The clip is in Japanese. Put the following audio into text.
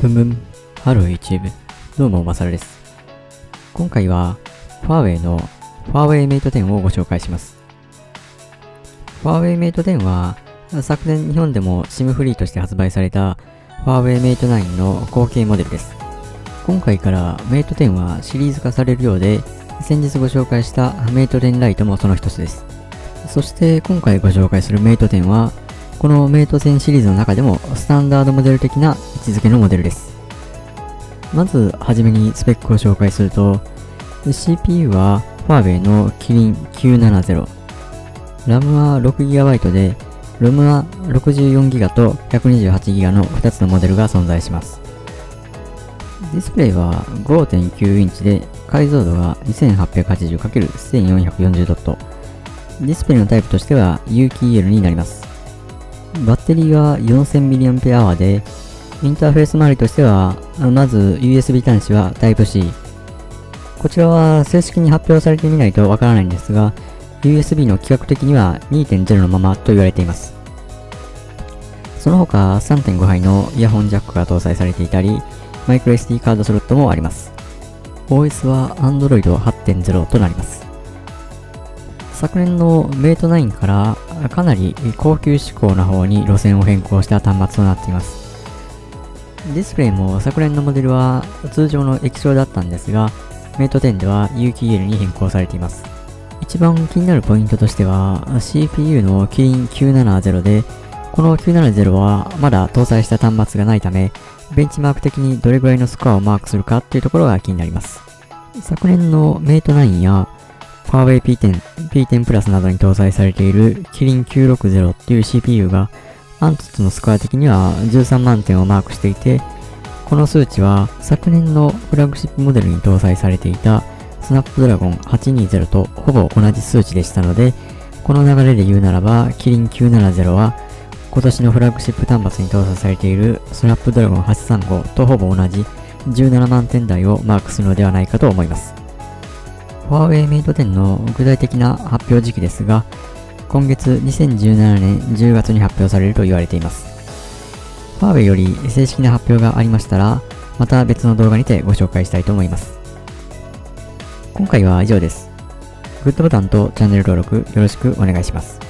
ブンブン。 Hello YouTube。どうも、まさるです。今回は、ファーウェイのファーウェイ Mate 10をご紹介します。ファーウェイ Mate 10は、昨年日本でも SIM フリーとして発売されたファーウェイ Mate 9の後継モデルです。今回から Mate 10はシリーズ化されるようで、先日ご紹介した Mate 10 Lite もその一つです。そして今回ご紹介する Mate 10は、このメイト10シリーズの中でもスタンダードモデル的な位置づけのモデルです。まずはじめにスペックを紹介すると、CPU はファーウェイのキリン970、RAM は 6GB で、ROM は 64GB と 128GB の2つのモデルが存在します。ディスプレイは5.9インチで解像度が 2880×1440 ドット。ディスプレイのタイプとしては有機 EL になります。バッテリーは 4000mAh で、インターフェース周りとしては、まず USB 端子は Type-C。こちらは正式に発表されてみないとわからないんですが、USB の規格的には2.0のままと言われています。その他3.5杯のイヤホンジャックが搭載されていたり、マイクロ SD カードスロットもあります。OS は Android 8.0となります。昨年のメイト9からかなり高級志向な方に路線を変更した端末となっています。ディスプレイも昨年のモデルは通常の液晶だったんですが、メイト10では有機 EL に変更されています。一番気になるポイントとしては CPU のキリン970で、この970はまだ搭載した端末がないため、ベンチマーク的にどれぐらいのスコアをマークするかっていうところが気になります。昨年のメイト9やファーウェイ P10、P10 プラスなどに搭載されているキリン960っていう CPU がアントツのスコア的には13万点をマークしていて、この数値は昨年のフラッグシップモデルに搭載されていたスナップドラゴン820とほぼ同じ数値でしたので、この流れで言うならば、キリン970は今年のフラッグシップ端末に搭載されているスナップドラゴン835とほぼ同じ17万点台をマークするのではないかと思います。ファーウェイメイト10の具体的な発表時期ですが、今月2017年10月に発表されると言われています。ファーウェイより正式な発表がありましたら、また別の動画にてご紹介したいと思います。今回は以上です。グッドボタンとチャンネル登録よろしくお願いします。